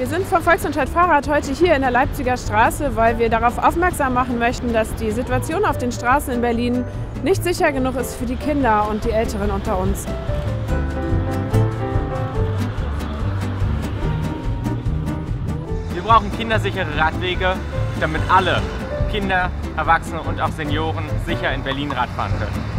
Wir sind vom Volksentscheid Fahrrad heute hier in der Leipziger Straße, weil wir darauf aufmerksam machen möchten, dass die Situation auf den Straßen in Berlin nicht sicher genug ist für die Kinder und die Älteren unter uns. Wir brauchen kindersichere Radwege, damit alle Kinder, Erwachsene und auch Senioren sicher in Berlin Rad fahren können.